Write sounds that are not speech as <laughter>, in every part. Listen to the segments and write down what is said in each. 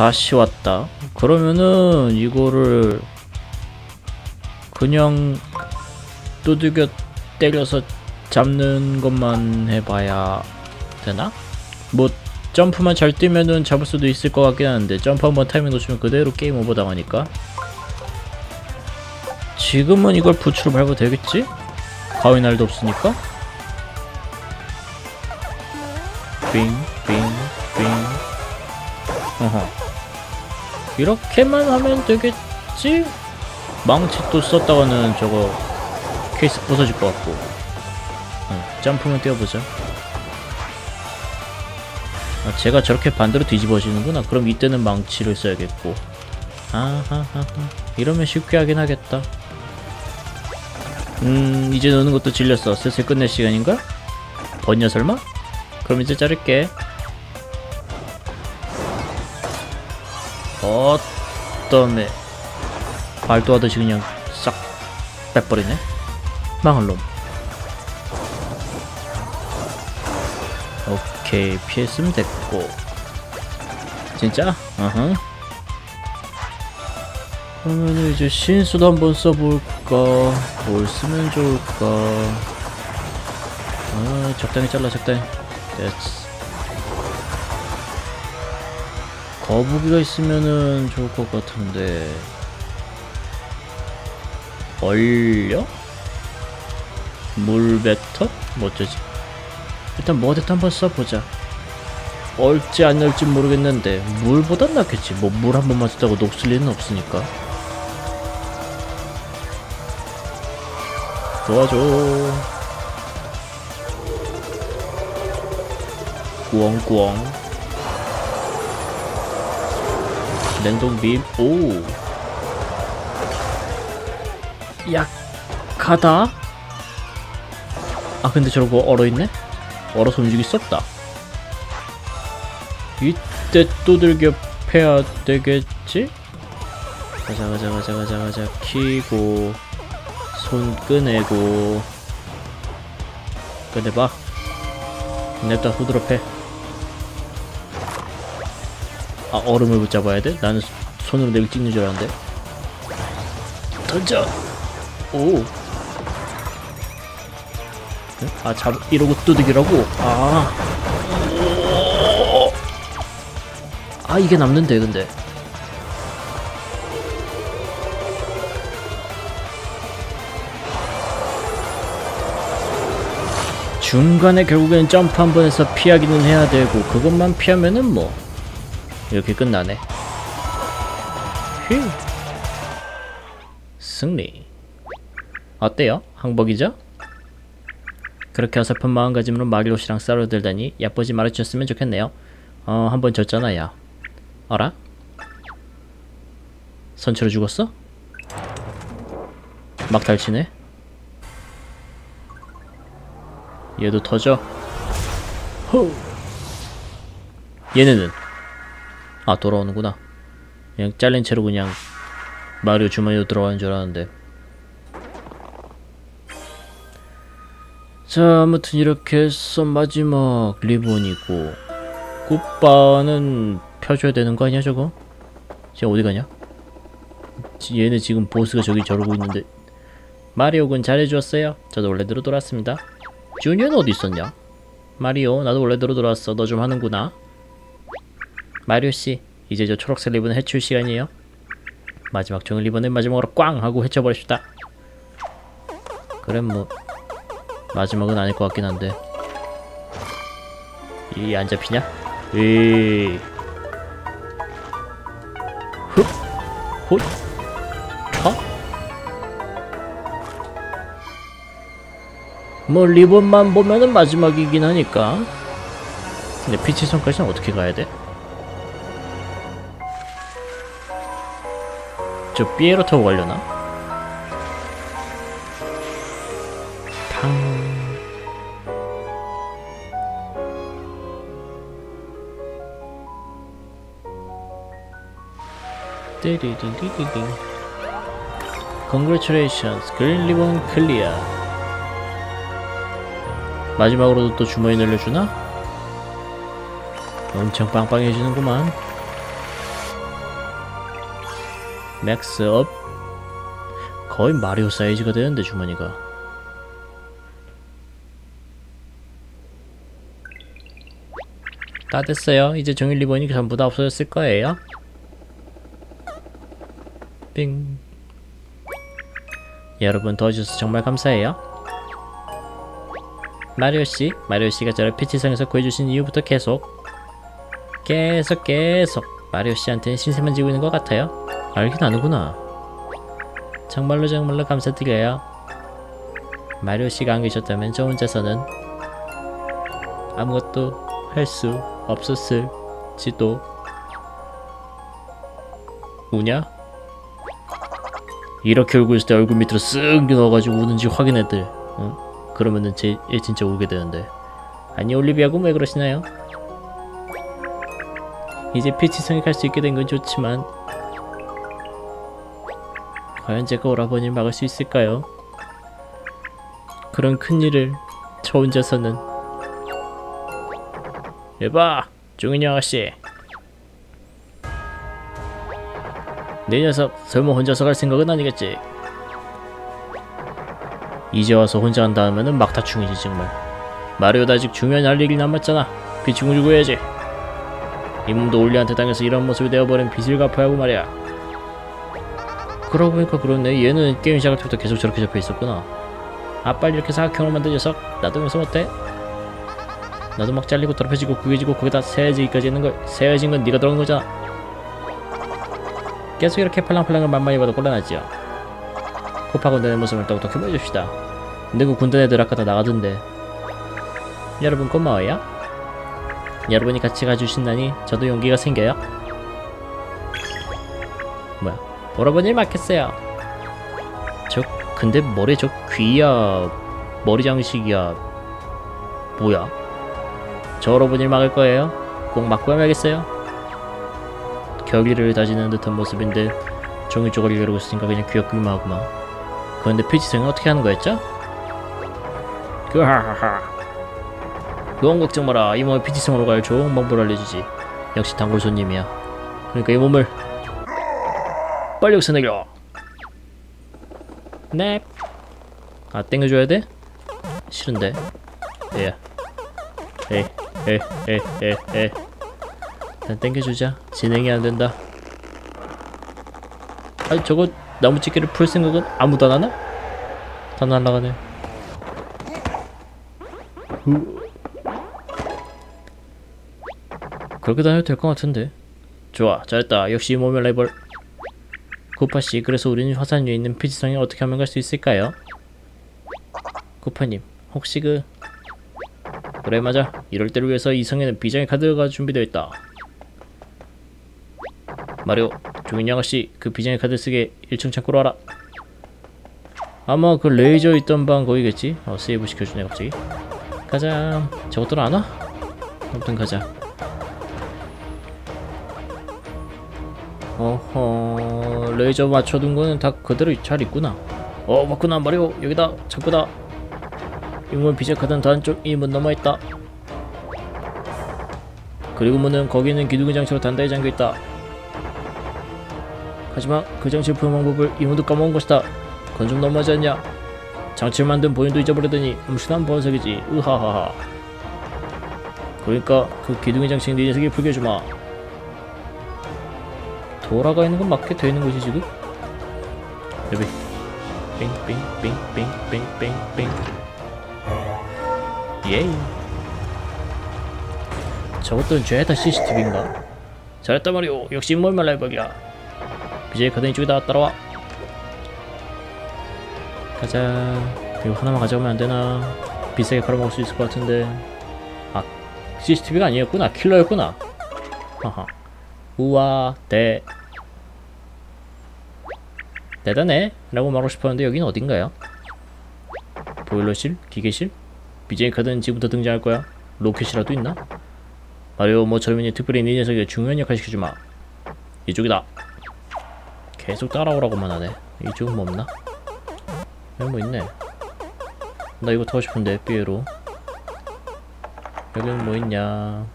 다시 왔다. 그러면은 이거를 그냥 두들겨 때려서 잡는 것만 해봐야 되나? 뭐 점프만 잘 뛰면은 잡을 수도 있을 것 같긴 한데 점프 한번 타이밍 놓치면 그대로 게임 오버 당하니까 지금은 이걸 부츠로 밟아도 되겠지? 가위 날도 없으니까 빙, 이렇게만 하면 되겠지? 망치 또 썼다가는 저거 케이스 부서질 것 같고. 응, 점프만 뛰어보자. 아, 제가 저렇게 반대로 뒤집어지는구나. 그럼 이때는 망치를 써야겠고. 아하하하. 이러면 쉽게 하긴 하겠다. 음, 이제 노는 것도 질렸어. 슬슬 끝낼 시간인가? 번냐 설마? 그럼 이제 자를게. 어떠네. 발도 하듯이 그냥 싹 빼버리네. 망할 놈. 오케이, 피했으면 됐고. 진짜? 어허. 그러면 이제 신수도 한번 써볼까? 뭘 쓰면 좋을까? 아, 적당히 잘라, 적당히. 됐어. 거북이가 있으면은 좋을 것 같은데. 얼려? 물뱉어? 뭐 어쩌지? 일단 뭐 어쨌든 한번 써보자. 얼지 안 얼지 모르겠는데 물보단 낫겠지. 뭐 물 한 번만 쓰다고 녹슬 리는 없으니까. 도와줘. 꾸엉꾸엉. 냉동빔. 오. 약하다. 아 근데 저러고 얼어있네? 얼어서 움직일 수 없다. 이때 두들겨 패야 되겠지? 가자 가자 가자 가자 가자 키고 손 꺼내고 꺼내봐 냅다 후드로 패. 아 얼음을 붙잡아야 돼? 나는 손으로 내가 찍는 줄 알았는데 던져! 오. 아, 잡, 이러고 뚜둑이라고? 아. 아, 이게 남는데, 근데. 중간에 결국엔 점프 한 번 해서 피하기는 해야 되고, 그것만 피하면은 뭐, 이렇게 끝나네. 휴. 승리. 어때요? 항복이죠? 그렇게 어설픈 마음가짐으로 마리오씨랑 싸워들다니 야쁘지 말아주셨으면 좋겠네요. 어, 한번 졌잖아, 야. 어라? 선체로 죽었어? 막 달치네? 얘도 터져. 호! 얘네는? 아, 돌아오는구나. 그냥 잘린 채로 그냥 마리오 주머니로 들어가는 줄 알았는데. 자, 아무튼 이렇게 해서 마지막 리본이고 꽃바는 펴줘야 되는 거 아니야 저거? 지금 어디 가냐? 지- 얘네 지금 보스가 저기 저러고 있는데 마리오 군 잘해주었어요. 저도 원래대로 돌아왔습니다. 주니어는 어디 있었냐? 마리오 나도 원래대로 돌아왔어. 너 좀 하는구나. 마리오 씨 이제 저 초록색 리본을 해칠 시간이에요. 마지막 종일 리본을 마지막으로 꽝 하고 해쳐버립시다. 그래 뭐 마지막은 아닐 것 같긴 한데 이 안 잡히냐? 흡! 훗! 쳐? 뭐 리본만 보면은 마지막이긴 하니까 근데 피치 선까지는 어떻게 가야 돼? 저 삐에로 타고 가려나? 팡 띠리리리리리 Congratulations, 그린 리본 클리어 마지막으로도 또 주머니 늘려주나? 엄청 빵빵해지는구만 맥스업. 거의 마리오 사이즈가 되는데 주머니가. 다 됐어요. 이제 종이 리본이 전부 다 없어졌을 거예요. 빙. 여러분 도와주셔서 정말 감사해요. 마리오씨 마리오씨가 저를 피치성에서 구해주신 이후부터 계속 계속 계속 마리오씨한테는 신세만 지고 있는 것 같아요 알긴 아는구나 정말로 정말로 감사드려요 마리오 씨가 안 계셨다면 저 혼자서는 아무것도 할 수 없었을지도 우냐? 이렇게 울고 있을 때 얼굴 밑으로 쓱 넣어가지고 우는지 확인해들 응? 그러면은 제, 얘 진짜 울게 되는데 아니 올리비아군 왜 그러시나요? 이제 피치 성역할 수 있게 된 건 좋지만 과연 제가 오라버니를 막을 수 있을까요? 그런 큰일을 저 혼자서는. 여봐 종인이 아가씨. 내 녀석 설마 혼자서 갈 생각은 아니겠지? 이제 와서 혼자 한다 하면은 막다충이지 정말. 마리오도 아직 중요한 할 일이 남았잖아. 비충을 주고 해야지. 이 몸도 올리한테 당해서 이런 모습이 되어버린 빚을 갚아야 하고 말이야 그러고 보니까 그렇네. 얘는 게임 시작할 때부터 계속 저렇게 잡혀 있었구나. 아 빨리 이렇게 사각형으로 만든 녀석. 놔두면서 어때? 나도 막 잘리고 더럽혀지고 구겨지고 거기다 새해지기까지 했는 걸 새해진 건 네가 들어간 거잖아. 계속 이렇게 팔랑팔랑을 만만히 봐도 곤란하지요. 코파고 내 모습을 똑똑히 보여줍시다. 근데 그 군대 애들 아까 다 나가던데. 여러분 고마워요. 여러분이 같이 가주신다니 저도 용기가 생겨요. 뭐야 오라버니 맞겠어요. 저 근데 머리 저 귀야 머리 장식이야. 뭐야? 저 오라버니를 막을 거예요? 꼭 막고 해야겠어요? 격리를 다지는 듯한 모습인데 종이 쪼가리 이러고 있으니까 그냥 귀엽기만 하구만. 그런데 피치생은 어떻게 하는 거였죠? 그하하하. 그건 걱정 마라. 이 몸에 피치성으로 갈 좋은 방법을 알려주지. 역시 단골 손님이야. 그러니까 이 몸을 빨리 여기서 내려 넵. 아 땡겨줘야 돼? 싫은데 예. 에이 에이 에이 에이 일단 땡겨주자 진행이 안된다 아니 저거 나무집게를 풀 생각은 아무도 안 하나? 다 날라가네 후. 그렇게 다녀도 될 것 같은데 좋아 잘했다 역시 모멸 레벌 쿠파씨 그래서 우리는 화산 위에 있는 피지성에 어떻게 하면 갈 수 있을까요? 쿠파님 혹시 그 그래 맞아. 이럴 때를 위해서 이 성에는 비장의 카드가 준비되어 있다. 마리오 종이 아가씨 그 비장의 카드 쓰게 1층 창고로 와라. 아마 그 레이저 있던 방 거기겠지? 어 세이브 시켜주네 갑자기. 가자. 저것들은 안 와? 아무튼 가자. 어허 레이저 맞춰둔 거는 다 그대로 잘 있구나. 어 맞구나. 마리오 여기다. 창고다. 이문 비적하던 다른 쪽 이 문 넘어있다. 그리고 문은 거기는 기둥의 장치로 단단히 잠겨있다. 하지만 그 장치를 푸는 방법을 이 문도 까먹은 것이다. 그건 좀 너무하지 않냐? 장치를 만든 본인도 잊어버리더니 음식한 번석이지. 으하하하. 그러니까 그 기둥의 장치는 네 녀석이 풀게 해주마 돌아가 있는 건 맞게 돼 있는 거지 지금? 여기. 빙빙빙빙빙빙빙. 예이 저것들은 죄다 CCTV인가? 잘했다 말이오. 역시 인물만 라이벌이야. BJ 카드 이쪽에다 따라와. 가자. 이거 하나만 가져가면 안되나? 비싸게 팔아먹을 수 있을 것 같은데. 아 CCTV가 아니었구나. 킬러였구나. 하하. 우와 대 대단해 라고 말하고 싶었는데 여긴 어딘가요? 보일러실? 기계실? BJ 카드는 지금부터 등장할 거야 로켓이라도 있나? 마리오 뭐저러면 특별히 네 녀석이 중요한 역할 시켜주마 이쪽이다 계속 따라오라고만 하네 이쪽은 뭐 없나? 여기 뭐 있네 나 이거 타고 싶은데 삐에로 여기는 뭐 있냐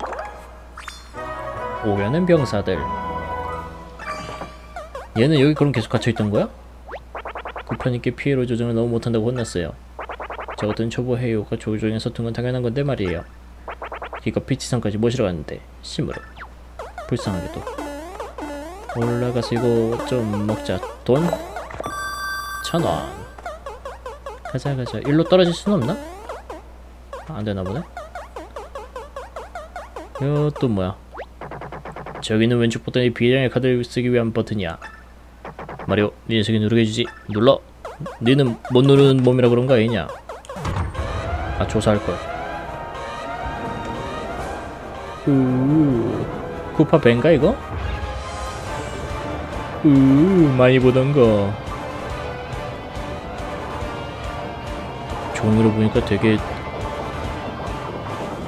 오려는 병사들 얘는 여기 그럼 계속 갇혀있던 거야? 쿠파님께 피해로 조정을 너무 못한다고 혼났어요. 저 같은 초보 해요가 조종에 서툰 건 당연한 건데 말이에요. 기껏 피치성까지 모시러 갔는데 심으로. 불쌍하게도. 올라가서 이거 좀 먹자. 돈? 천원. 가자 가자. 일로 떨어질 순 없나? 아, 안되나 보네. 또 뭐야? 저기는 왼쪽 버튼이 비장의 카드를 쓰기 위한 버튼이야 네 녀석이 누르게 해주지. 눌러. 니는 못 누르는 몸이라 그런 거 아니냐. 아 조사할걸. 우 쿠파 벤가 이거? 우 많이 보던 거. 종이로 보니까 되게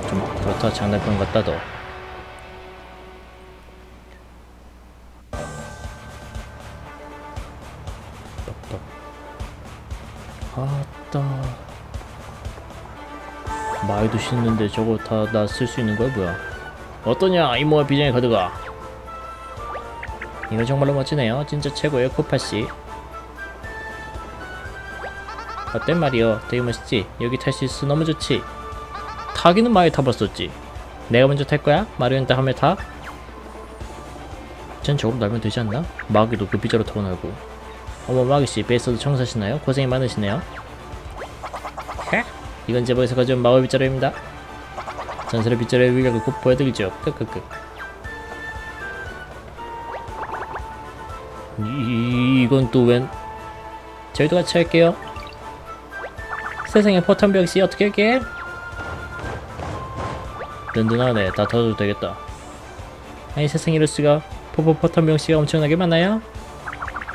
좀 그렇다 장난감 같다 더 마이도 씻는데 저거 다 나 쓸 수 있는 거야 뭐야 어떠냐 이모와 비장의 카드가 이거 정말로 멋지네요 진짜 최고예요 코파씨 어때 말이요 되게 멋있지 여기 탈 수 있어 너무 좋지 타기는 많이 타봤었지 내가 먼저 탈 거야? 마리오는 다음에 타? 전 저걸로 날면 되지 않나? 마귀도 그 빗자루 타고 날고 어머 마귀씨 베이스도 청소하시나요? 고생이 많으시네요 헤? 이건 제보에서 가져온 마법 빗자루입니다 전설의 빗자루의 위력을 곧 보여드리죠 이, 이건 또 웬? 저희도 같이 할게요 세상에 포탄 병씨 어떻게 할게? 든든하네 다 터져도 되겠다 아니 세상에 이럴 수가 포포 포탄 병씨가 엄청나게 많아요?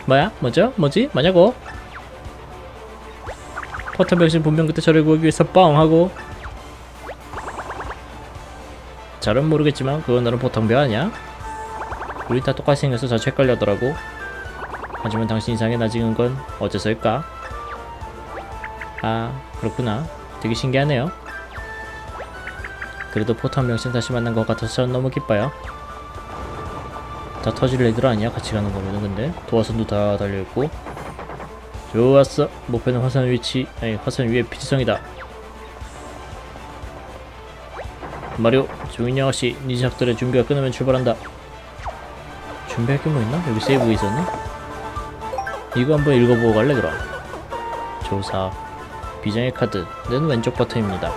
뭐야? 뭐죠? 뭐지? 뭐냐고? 포탄 병신 분명 그때 저를 구하기 위해서 뻥 하고. 잘은 모르겠지만 그건 나름 포탄병 아니야? 우리 다 똑같이 생겨서 자체 헷갈려더라고. 하지만 당신 이상에 나 지은 건 어째서일까? 아 그렇구나. 되게 신기하네요. 그래도 포탄 명신 다시 만난 것 같아서 전 너무 기뻐요. 다 터질 애들 아니야? 같이 가는 거면은 근데? 도화선도 다 달려있고 좋았어. 목표는 화산 위치 아니 화산 위에 피지성이다. 마리오 종인영 아씨 니 녀석들의 준비가 끊으면 출발한다. 준비할 게 뭐 있나? 여기 세이브가 있었나? 이거 한번 읽어보고 갈래 그럼? 조사. 비장의 카드. 는 왼쪽 버튼입니다.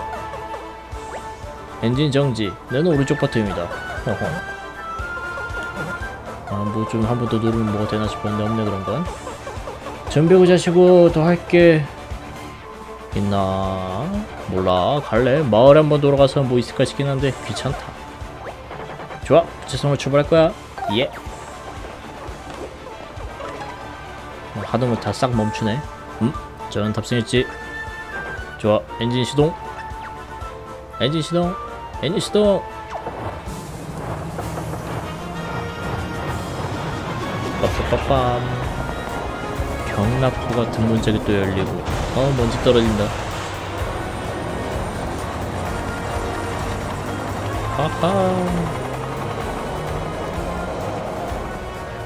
엔진 정지. 는 오른쪽 버튼입니다. 어허. 아 뭐 좀 한 번 더 누르면 뭐가 되나 싶었는데 없네 그런 건 전배구 자시고 더 할 게 있나? 몰라. 갈래? 마을에 한번 돌아가서 뭐 있을까 싶긴 한데 귀찮다. 좋아. 부채성을 출발할 거야. 예. 어, 하던 거다싹 멈추네. 음? 저는 탑승했지? 좋아. 엔진 시동. 엔진 시동. 엔진 시동. 빠빠빠빰 경납부 같은 문짝이 또 열리고. 어 먼지 떨어진다. 하하.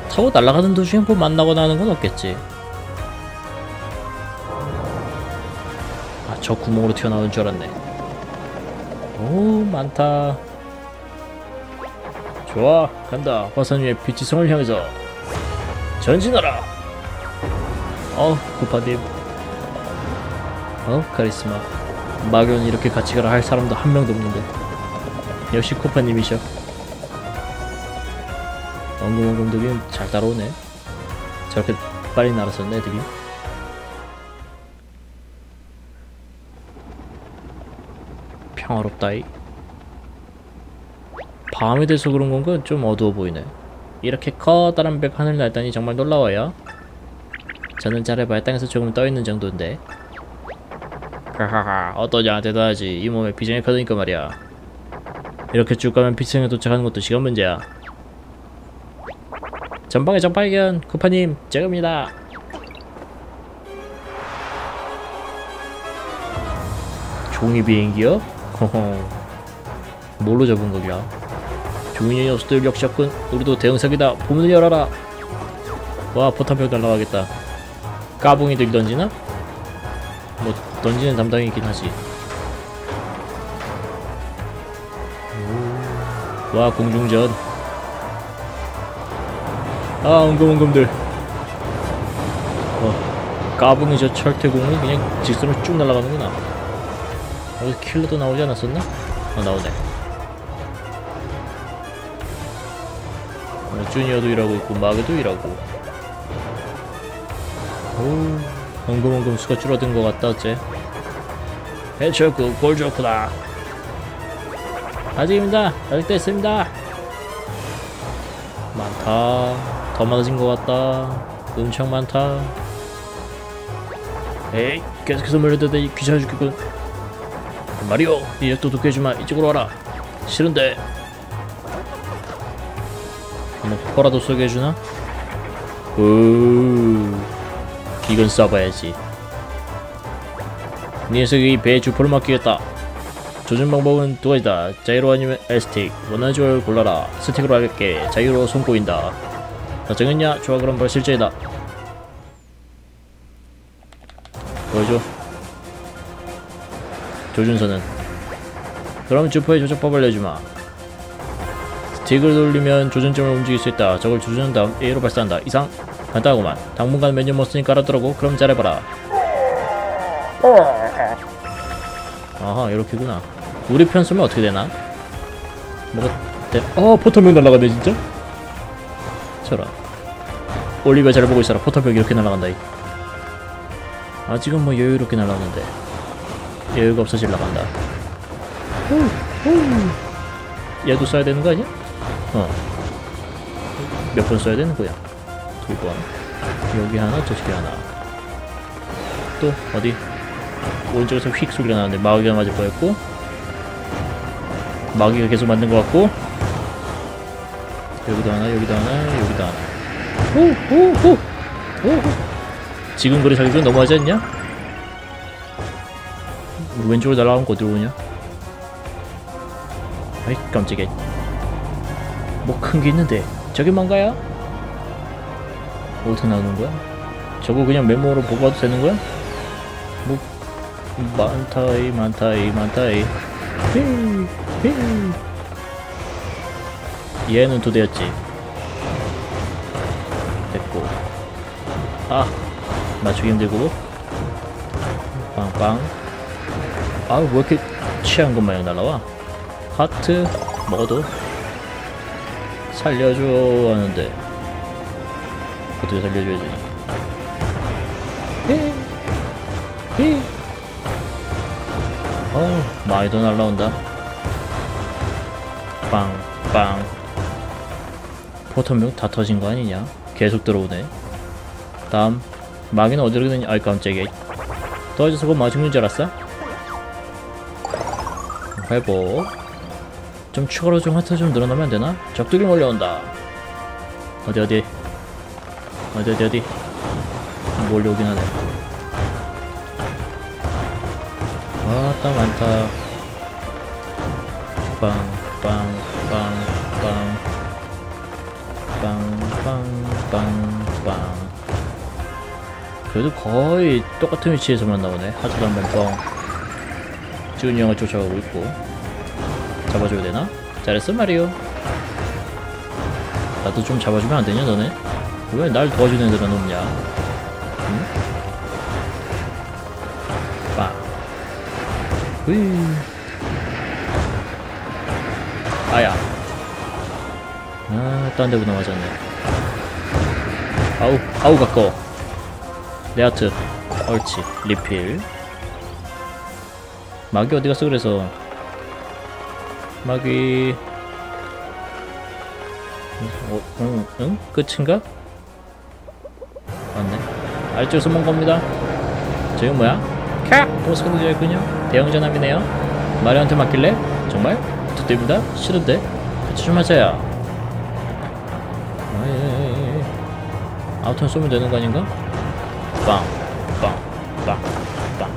타고 날아가는 도중에 뭐 만나거나 하는 건 없겠지. 아 저 구멍으로 튀어나오는 줄 알았네. 오 많다. 좋아 간다. 화산 위에 빛지성을 향해서 전진하라 어 구파님. 어 카리스마. 마견 이렇게 같이 가라 할 사람도 한 명도 없는데. 역시 쿠파님이셔. 엉금엉금들이 잘 따라오네. 저렇게 빨리 날았었네 애들이. 평화롭다이. 밤이 돼서 그런 건가? 좀 어두워 보이네. 이렇게 커다란 벽 하늘 날다니 정말 놀라워요 저는 잘해봐야 땅에서 조금 떠있는 정도인데. 하하하 어떠냐 대단하지. 이 몸에 비장의 카드니까 말이야. 이렇게 쭉 가면 피층에 도착하는 것도 시간 문제야. 전방에 적발견 쿠파님 제가입니다. 종이 비행기요? 허허 뭘로 잡은 거냐 종이 녀석들 역시였군. 우리도 대응석이다. 보문을 열어라. 와 포탄병 날라가겠다 까붕이들 던지나? 뭐 던지는 담당이 있긴 하지 오. 와 공중전 아 엉금엉금들 어, 까붕이 저 철퇴공이 그냥 직선으로 쭉 날아가는구나 여기 킬러도 나오지 않았었나? 어 나오네 어, 주니어도 일하고 있고 마그도 일하고 오 엉금엉금 수가 줄어든 것 같다 어째. 해초크 골 좋구나. 아직입니다. 아직 됐습니다. 많다. 더 많아진 것 같다. 엄청 많다. 에이 계속해서 몰려들더니 귀찮아 죽겠군. 마리오 이제 또 도깨주마. 이쪽으로 와라. 싫은데. 뭐 포라도 쏘게 해주나? 오 이건 쏴봐야지. 녀석이 배에 주포를 맡기겠다. 조준 방법은 두 가지다. 자이로 아니면 L스틱. 원하는 쪽을 골라라. 스틱으로 할게. 자유로 손 꼬인다. 다 정했냐? 좋아 그럼 바로 실제이다. 보여줘. 조준선은. 그럼 주포의 조작법을 내주마. 스틱을 돌리면 조준점을 움직일 수 있다. 저걸 조준한 다음 A로 발사한다. 이상 간단하구만 당분간 몇년못 쓰니까 알아들라고 그럼 잘해봐라 아하 이렇게구나 우리 편 쓰면 어떻게 되나? 뭐가 돼? 어 포탑병 날아가네 진짜? 저런 올리비아 잘 보고 있어라 포탑병 이렇게 날아간다 이. 아직은 뭐 여유롭게 날아가는데 여유가 없어 질러간다 얘도 써야 되는 거 아니야? 어 몇 번 써야 되는 거야? 두 번. 여기 하나, 저쪽에 하나. 또 어디? 오른쪽에서 휙 소리가 나는데 마귀가 맞을 뻔했고 마귀가 계속 맞는 것 같고 여기도 하나, 여기도 하나, 여기도 하나. 오 오 오 오. 지금 거리 사격은 너무하지 않냐? 왼쪽으로 날아가면 어디로 오냐? 아이 깜짝이야. 뭐 큰 게 있는데 저게 뭔가요? 어떻게 나오는 거야? 저거 그냥 메모로 보고 와도 되는 거야? 뭐 많다이 많다이 많다이. 휘, 휘. 얘는 두 대였지. 됐고. 아 맞추기 힘들고. 빵빵. 아왜 이렇게 취한 것 마냥 날라와? 하트 먹어도 살려줘 하는데 어떻게 살려줘야지. 히, 히. 어 많이 더 날라온다. 빵빵. 포탄병 다 터진 거 아니냐? 계속 들어오네. 다음 마귀는 어디로 가느냐? 아이 깜짝이야. 도와줘서 고마워 죽는 줄 알았어? 회복. 좀 추가로 좀 하트 좀 늘어나면 안 되나? 적들이 몰려온다. 어디 어디 어디 어디 어디? 몰려오긴 하네. 아따 많다. 빵빵빵빵빵빵빵 그래도 거의 똑같은 위치에서만 나오네. 하트도 한번 뻥 지훈이 형을 쫓아가고 있고. 잡아줘야 되나? 잘했어 마리오. 나도 좀 잡아주면 안 되냐 너네? 왜 날 도와주는 애들은 없냐? 응? 빵 으이. 아야. 아, 딴 데보다 맞았네. 아우, 아우 가까워. 내 하트. 옳지, 리필. 마귀 어디 갔어 그래서? 마귀. 어, 응, 응? 끝인가? 알쪽에서 먼 겁니다 저기 뭐야? 캬! 보스가 늦어있군요 대형 전함이네요 마리오한테 맡길래? 정말? 부탁드립니다 싫은데? 같이 좀 하자야 아. 아우턴 쏘면 되는 거 아닌가? 빵, 빵, 빵, 빵,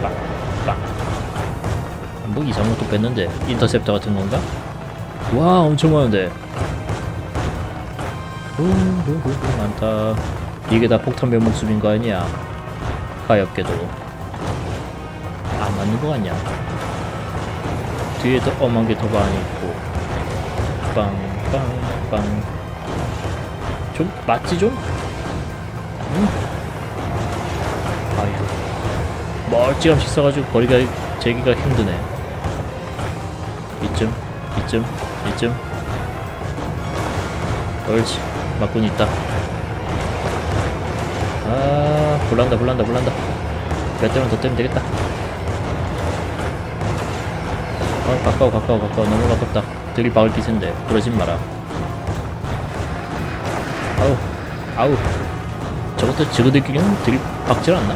빵, 빵. 뭐 이상한 것도 뺐는데 인터셉터 같은 건가? 와 엄청 많은데. 오, 많다. 이게 다 폭탄별 목숨인 거 아니야? 가엾게도. 안 맞는 거 같냐 뒤에도 엄한 게 더 많이 있고. 빵빵빵. 좀 맞지 좀? 응? 아이고 멀찌감치 써가지고 거리가 재기가 힘드네. 이쯤 이쯤 이쯤. 옳지. 맞군 있다 아 불난다 불난다 불난다 몇 대만 더 떼면 되겠다 어 가까워 가까워 가까워 너무 가깝다 들이 박을 기세인데 그러진 마라 아우 아우 저것도 지그들끼리는 들이 박질 않나?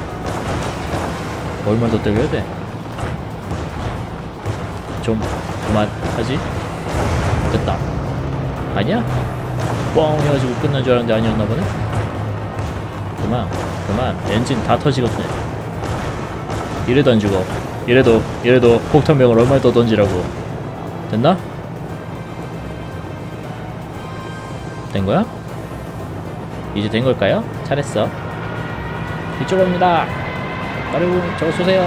얼마 더 때려야 돼? 좀 그만하지? 됐다 아니야? 뻥 해가지고 끝난 줄 알았는데 아니었나 보네? 그만 그만. 엔진 다 터지겠네. 이래도 안 죽어 이래도 이래도 폭탄병을 얼마나 더 던지라고. 됐나? 된 거야? 이제 된 걸까요? 잘했어. 이쪽으로 옵니다. 여러분 저거 쏘세요.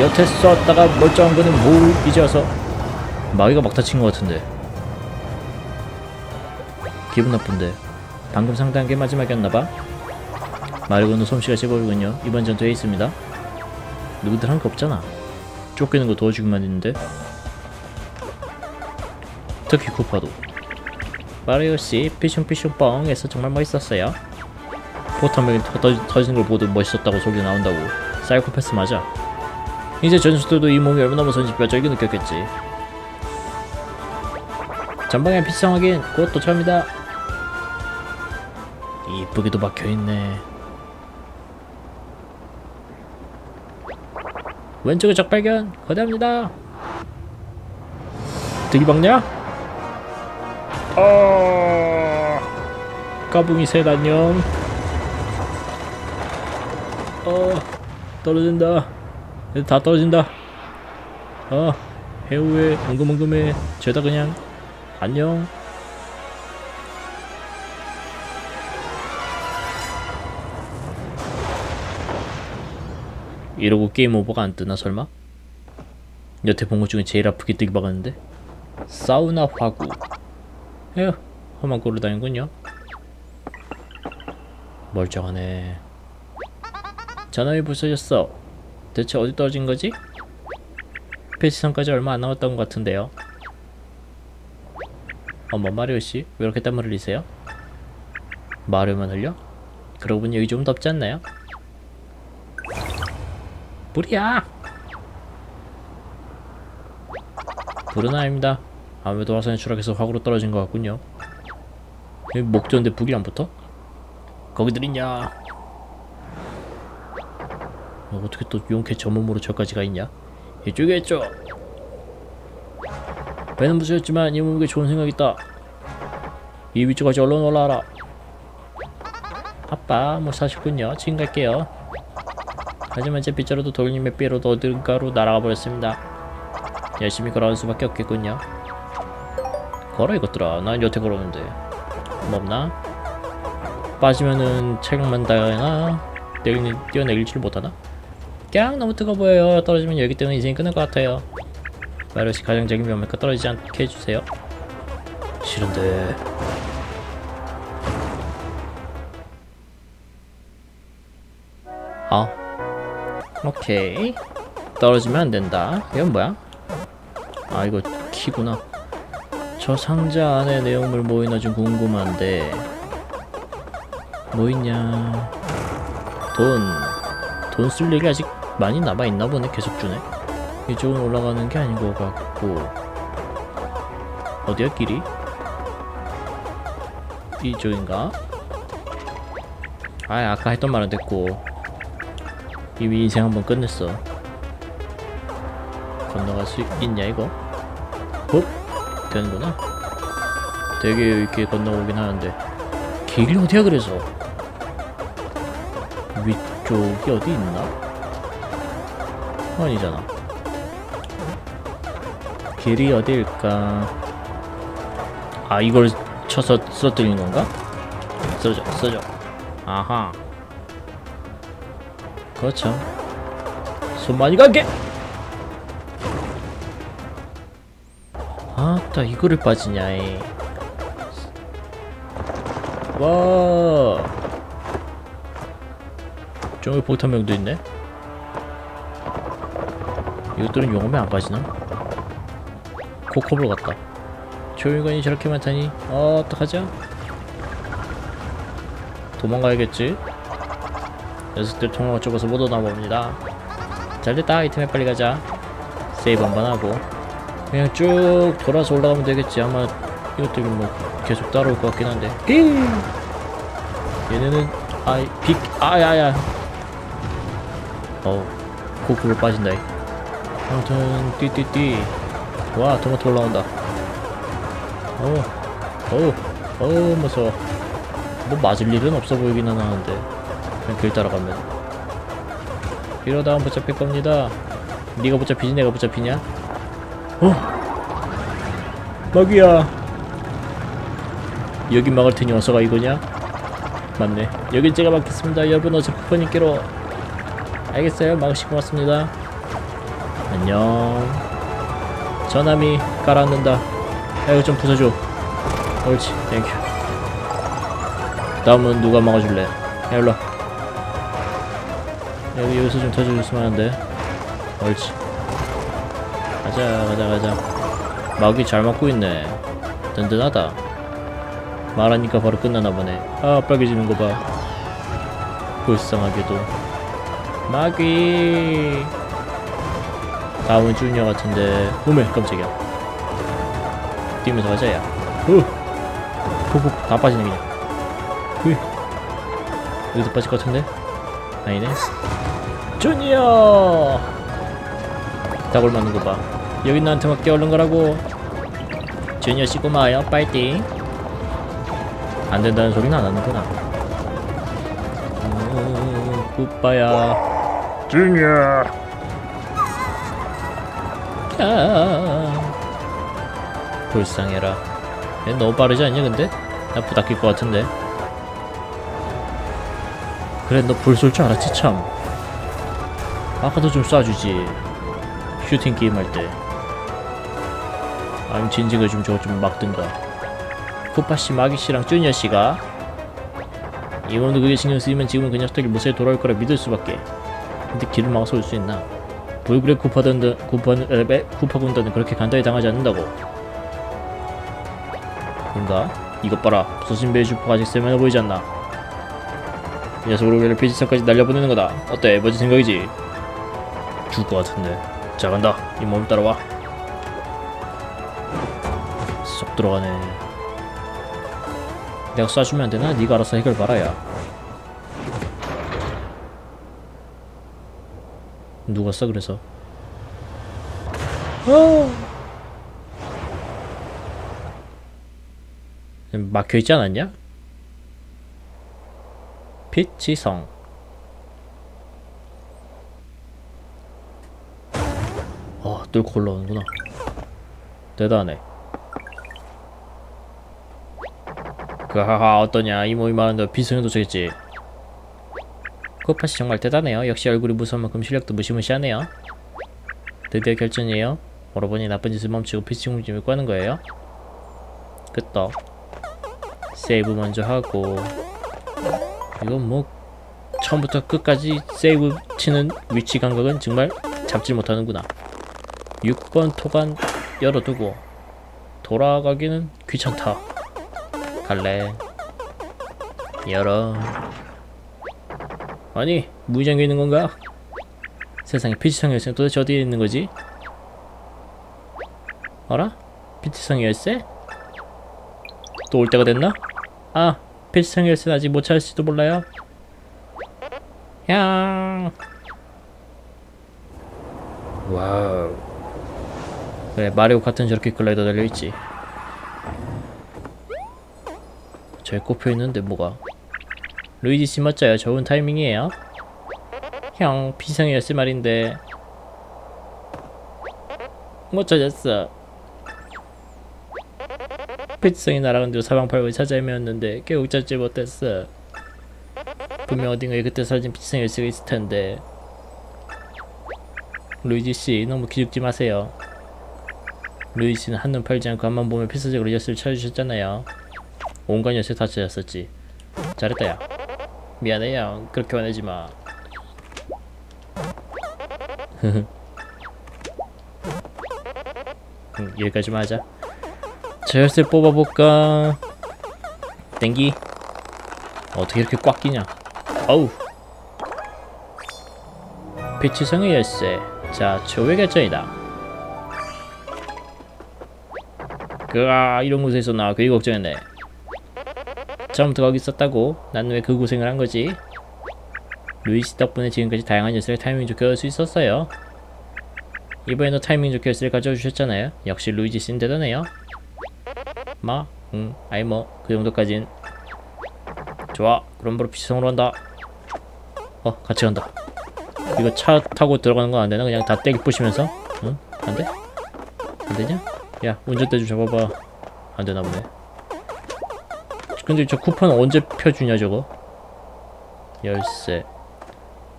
여태 쐈다가 멀쩡한 거는 뭘 이제 와서 마귀가 막 다친 것 같은데. 기분 나쁜데 방금 게 마지막이었나봐. 말고는 솜씨가 제법이군요. 이번 전투에 있습니다. 누구들 한 거 없잖아. 쫓기는 거 도와주기만 했는데. 특히 쿠파도. 마리오씨 피숑피숑 뻥에서 정말 멋있었어요. 포탄병이 터, 터지는 걸 보도 멋있었다고 소리 나온다고. 사이코패스 맞아. 이제 전수들도 이 몸이 얼마나 무서운지 뼈저리게 느꼈겠지. 전방에 피성 확인 곧 도착합니다 이쁘게도 박혀있네. 왼쪽에 적발견 거대합니다. 들이박냐? 어... 까붕이 셋 안녕 어... 떨어진다. 다 떨어진다. 어... 해우에 엉금엉금해. 죄다 그냥. 안녕 이러고 게임 오버가 안 뜨나 설마? 여태 본 것 중에 제일 아프게 뜨기 박았는데 사우나 화구 에휴 험한 꼴로 다니군요 멀쩡하네 전화위 부서졌어 대체 어디 떨어진 거지? 패치선까지 얼마 안 남았던 것 같은데요 어머 마리오씨 왜 이렇게 땀을 흘리세요? 마리오만 흘려? 그러고 보니 여기 좀 덥지 않나요? 불이야! 불은 아닙니다. 아무래도 화산이 추락해서 화구로 떨어진 것 같군요. 여기 목조인데 불이 안 붙어? 거기들 있냐? 어, 어떻게 또 용케 전문으로 저까지 가 있냐? 이쪽에 있죠. 배는 부서졌지만 이 몸에게 좋은 생각이 있다. 이 위쪽까지 얼른 올라와라. 아빠, 뭐 사실군요. 지금 갈게요. 하지만 제 빗자루도 돌림의 삐로도 어딘가로 날아가 버렸습니다. 열심히 걸어갈 수밖에 없겠군요. 걸어 이것들아. 난 여태 걸었는데. 뭐 없나? 빠지면은 체력만 다나 내리, 뛰어내리지를 못하나? 깍 너무 뜨거워 보여요. 떨어지면 여기 때문에 인생이 끝날 것 같아요. 마이러시 가정적인 면밀과 떨어지지 않게 해주세요. 싫은데. 아, 오케이. 떨어지면 안 된다. 이건 뭐야? 아, 이거 키구나. 저 상자 안에 내용물 뭐 있나 좀 궁금한데. 뭐 있냐. 돈. 돈 쓸 일이 아직 많이 남아있나 보네. 계속 주네. 이쪽은 올라가는 게 아닌 것 같고. 어디야, 길이? 이쪽인가? 아, 아까 했던 말은 됐고. 이미 인생 한번 끝냈어. 건너갈 수 있냐 이거? 어? 되는구나. 되게 이렇게 건너오긴 하는데 길이 어디야 그래서? 위쪽이 어디 있나? 아니잖아. 길이 어디일까? 아 이걸 쳐서 쓰러뜨리는 건가? 쓰러져 쓰러져 아하 그렇죠 손 많이 가게 아따 이거를 빠지냐 이. 와 종이 폭탄병도 있네 이것들은 용암에 안 빠지나? 코코볼 같다 조용관이 저렇게 많다니 어 어떡하죠? 도망가야겠지? 녀석들 통로가 좁아서 못 오나 봅니다. 잘됐다. 아이템에 빨리 가자. 세이브 한번 하고. 그냥 쭉 돌아서 올라가면 되겠지. 아마 이것들이 뭐 계속 따라올 것 같긴 한데. 히! 얘네는 아이 빅 아야야 어우 코코볼 빠진다. 이. 아무튼 띠띠띠. 와 토마토 올라온다. 어우 어우 어우 무서워. 뭐 맞을 일은 없어 보이기는 하는데 그냥 길 따라가면. 이러다가 붙잡힐 겁니다. 네가 붙잡히지? 내가 붙잡히냐? 어? 막이야. 여기 막을 테니 어서가 이거냐? 맞네. 여긴 제가 막겠습니다. 여러분 어서 쿠퍼님께로. 알겠어요. 막으시고 왔습니다. 안녕. 전함이 가라앉는다. 야 이거 좀 부숴줘. 옳지. Thank you. 다음은 누가 막아줄래? 야 일로와 여기 여기서 좀 터져줬으면 하는데. 옳지. 가자 가자 가자. 막이 잘 막고 있네. 든든하다. 말하니까 바로 끝나나 보네. 아 빨개지는 거봐. 불쌍하게도. 마귀. 다음은 주니어 같은데. 오메 깜짝이야. 뛰면서 가자 야. 후! 푹푹 다 빠지네 그냥. 후! 여기도 빠질 것 같은데? 아니네 주니어 딱을 맞는 거 봐. 여기 나한테 맞게 얼른 가라고. 주니어 씨 고마워요. 파이팅. 안 된다는 소리는 안 하는구나. 음, 굿바야. 주니어 아, 불쌍해라. 얘 너무 빠르지 않냐 근데? 나 부닥칠 것 같은데. 그래 너 불 쏠 줄 알았지 참. 아까도 좀 쏴주지. 슈팅 게임 할 때. 아니면 진지가 좀 저거 좀 막든가. 쿠파씨, 마기씨랑 쭈니어씨가 이번도 그게 신경 쓰이면 지금은 그 녀석들이 무사히 돌아올 거라 믿을 수밖에. 근데 길을 막아서 올 수 있나? 돌그레 쿠파던드 쿠파는 에베 쿠파 군단은 그렇게 간단히 당하지 않는다고. 뭔가 이것 봐라 소신배의 슈퍼가 아직 쓸만해 보이지 않나? 이 녀석으로 우리를 피지선까지 날려보내는 거다. 어때? 멋진 생각이지? 죽을 것 같은데. 자 간다. 이 몸 따라와. 쏙 들어가네. 내가 쏴주면 안 되나? 네가 알아서 해결 봐라야. 누가 써 그래서 어. 막혀있지 않았냐? 피치성 어 뚫고 올라오는구나 대단해 그하하 어떠냐 이 몸이 많은데 비성에 도착했지 코파씨 정말 대단해요. 역시 얼굴이 무서운 만큼 실력도 무시무시하네요. 드디어 결전이에요. 오라버니 나쁜 짓을 멈추고 피치 공주님을 꽈는 거예요. 끄떡. 세이브 먼저 하고 이건 뭐 처음부터 끝까지 세이브 치는 위치 감각은 정말 잡지 못하는구나. 6번 토간 열어두고 돌아가기는 귀찮다. 갈래. 열어. 아니 문이 잠겨 있는 건가? 세상에 피치성 열쇠는 도대체 어디에 있는 거지? 어라? 피치성 열쇠? 또 올 때가 됐나? 아 피치성 열쇠는 아직 못 찾을지도 몰라요 향 와우 그래 마리오 카트는 저렇게 글라이더 달려있지 저기 꼽혀있는데 뭐가 루이지 씨 멋져요. 좋은 타이밍이에요. 형, 피치성 열쇠 말인데. 못 찾았어. 피치성이 날아간 뒤로 사방팔방을 찾아 헤매었는데 결국 찾지 못했어. 분명 어딘가에 그때 사라진 피치성 열쇠가 있을 텐데. 루이지 씨 너무 기죽지 마세요. 루이지 씨는 한눈 팔지 않고 앞만 보며 필사적으로 열쇠를 찾아주셨잖아요. 온갖 열쇠 다 찾았었지. 잘했다 야. 미안해요. 그렇게 화내지 마. <laughs> 음, 여기까지만 하자. 자, 열쇠 뽑아볼까? 땡기. 어떻게 이렇게 꽉 끼냐? 어우. 피치성의 열쇠. 자, 초회 결정이다. 그아 이런 곳에서 나 그게 걱정했네. 처음부터 거기 있었다고? 난 왜 그 고생을 한 거지? 루이지 덕분에 지금까지 다양한 열쇠를 타이밍 좋게 얻을 수 있었어요. 이번에도 타이밍 좋게 열쇠를 가져와 주셨잖아요. 역시 루이지 씨는 대단해요. 마? 응, 아이 뭐, 그 정도까진. 좋아, 그럼 바로 피치성으로 간다. 어, 같이 간다. 이거 차 타고 들어가는 건 안 되나? 그냥 다 때려 부시면서? 응? 안 돼? 안 되냐? 야, 운전대 좀 잡아봐. 안 되나 보네. 근데 저 쿠폰 언제 펴주냐, 저거? 열쇠.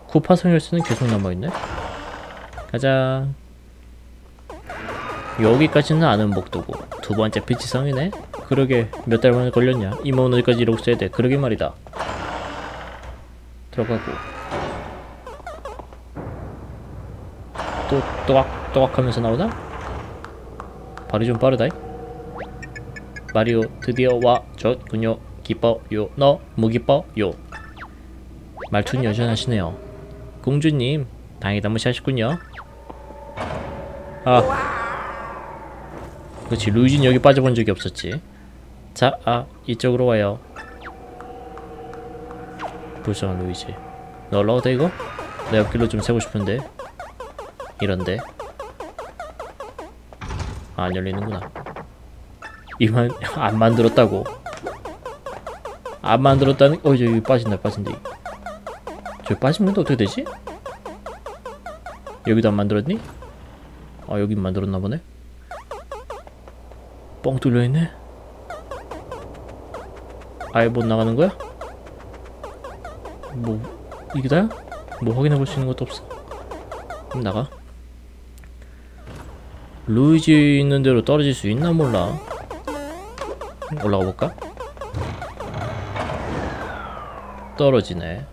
쿠파성 열쇠는 계속 남아있네? 가자. 여기까지는 아는 복도고 두 번째 피치성이네? 그러게 몇 달 만에 걸렸냐? 이모는 어디까지 이러고 있어야 돼? 그러게 말이다. 들어가고 또 또각또각 하면서 나오나? 발이 좀 빠르다. 마리오 드디어 와줬군요. 기뻐요. 너 무 기뻐요. 말투는 여전하시네요. 공주님, 다행히 너무 하셨군요. 아, 그렇지. 루이진 여기 빠져본 적이 없었지. 자, 아, 이쪽으로 와요. 불쌍한 루이지. 너 올라가다 이거? 내 옆길로 좀 세고 싶은데. 이런데. 아, 안 열리는구나. 이만 <laughs> 안 만들었다고. 안 만들었다는 어 저기 빠진다 빠진다. 저기 빠지면 어떻게 되지? 여기도 안 만들었니? 아 여긴 만들었나 보네. 뻥 뚫려 있네. 아예 못 나가는 거야? 뭐 이게 다야? 뭐 확인해 볼 수 있는 것도 없어. 그럼 나가. 루이지 있는 대로 떨어질 수 있나 몰라. 올라가 볼까? 떨어지네.